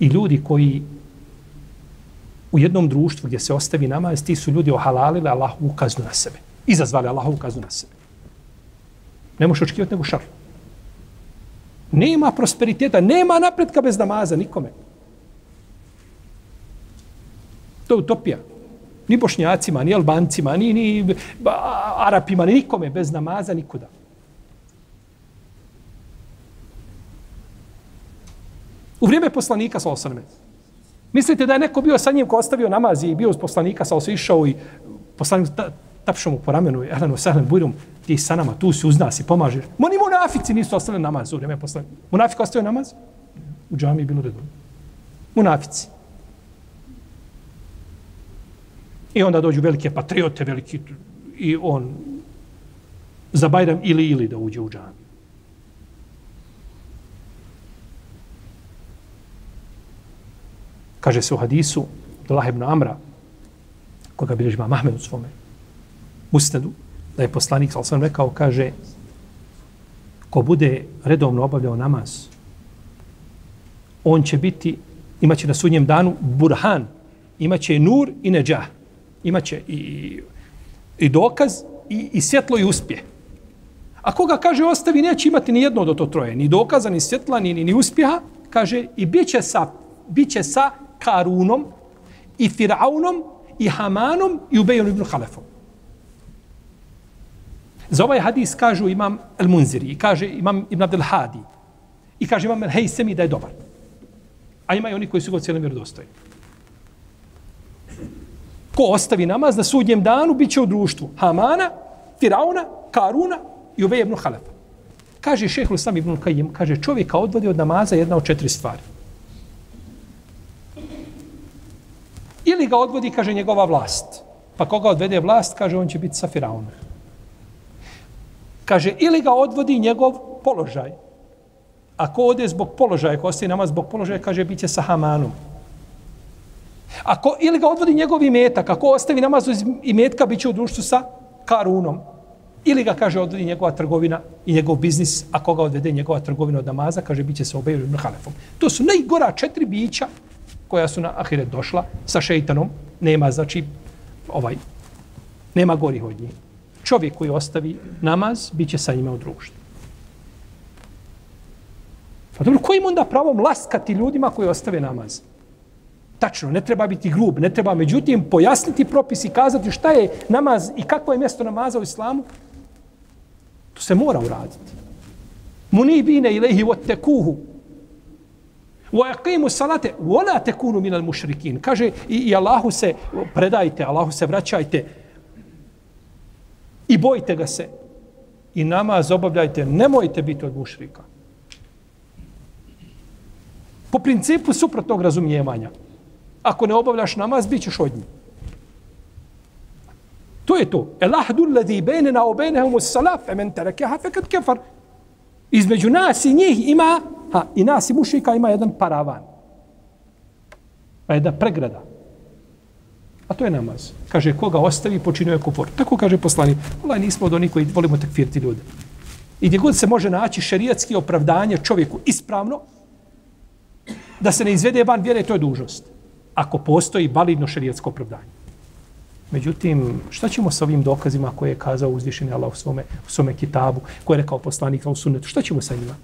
I ljudi koji u jednom društvu gdje se ostavi namaz, ti su ljudi ohalalili Allahovu kaznu na sebe. Izazvali Allahovu kaznu na sebe. Ne možeš očekivati nego šar. Nema prosperiteta, nema napretka bez namaza nikome. To je utopija. Ni bošnjacima, ni albancima, ni, ni arapima, ni nikome bez namaza nikuda. U vrijeme poslanika sa osrme. Mislite da je neko bio sa njim ko ostavio namaz i bio uz poslanika sa osrme, išao i poslanik ta, tapšao mu po ramenu, ehlenu, sehlen, bujrum, ti sa nama, tu si uz nas i pomažeš. Ma ni munafici nisu ostavili namaz u vrijeme poslanika. Munafik ostavio namaz? U džami je bilo redno. Munafici. I onda dođu velike patriote, veliki, i on za Bajram ili ili da uđe u džami. Kaže se u hadisu Abdullah ibn Amra, koga bilježi ima Mahmed u svome usnedu, da je poslanik, ali sam rekao, kaže, ko bude redovno obavljao namaz, on će biti, imaće na sudnjem danu burhan, imaće nur i neđah, imaće i, i dokaz i, i svjetlo i uspje. A koga kaže ostavi, neće imati ni jedno od to troje, ni dokaza, ni svjetla, ni, ni, ni uspjeha, kaže i bit će sa, bit će sa Karunom i Firaunom i Hamanom i Ubejom ibn Halefom. Za ovaj hadis kažu imam El Munziri i kaže imam Ibn Abdel Hadi i kaže imam El Hejsemi da je dobar. A ima i oni koji su go cijelim vjerodostojni. Ko ostavi namaz na sudnjem danu, bit će u društvu Hamana, Firauna, Karuna i Ubej ibn Halefa. Kaže šehhul sam ibn Kajim, kaže čovjeka odvodi od namaza jedna od četiri stvari. Ili ga odvodi, kaže, njegova vlast. Pa koga odvede vlast, kaže, on će biti sa Firaunom. Kaže, ili ga odvodi njegov položaj. Ako ode zbog položaja, ako ostaje namaz zbog položaja, kaže, bit će sa Hamanom. Ako, ili ga odvodi njegov imetak, ako ostavi namaz iz imetka, bit će u društvu sa Karunom. Ili ga, kaže, odvodi njegova trgovina i njegov biznis, ako ga odvede njegova trgovina od namaza, kaže, bit će sa obeju ibn Halefom. To su najgora četiri bića koja su na Ahiret došla sa šeitanom, nema, znači, ovaj, nema gori od njih. Čovjek koji ostavi namaz, bit će sa njima u društvu. Pa dobro, ko im onda pravom laskati ljudima koji ostave namaz? Tačno, ne treba biti grub, ne treba međutim pojasniti propis i kazati šta je namaz i kakvo je mjesto namaza u islamu. To se mora uraditi. Munibine ilaihi wattekuhu wa yaqimu salate wa la takunu min al-mushrikin. Kaže i, i Allahu se predajte, Allahu se vraćajte i bojte ga se. I namaz obavljajte, nemojte biti od mušrika. Po principu suprotnog razumijevanja. Ako ne obavljaš namaz, bit ćeš od njih. To je to. El ahdu ladhi bejnena o bejnehum us salaf, emen tarakaha fekad kefar. Između nas i njih ima Ha, I nas i mušika ima jedan paravan. Pa jedna pregrada. A to je namaz. Kaže, koga ostavi, počinio je kufor. Tako kaže poslani. Allah, nismo od onih koji volimo takfirti ljude. I gdje god se može naći šerijatski opravdanje čovjeku ispravno, da se ne izvede van vjere, to je dužnost. Ako postoji validno šerijatsko opravdanje. Međutim, šta ćemo sa ovim dokazima koje je kazao uzvišeni Allah u svome, u svome kitabu, koje je rekao poslanik u sunnetu? Šta ćemo sa njima?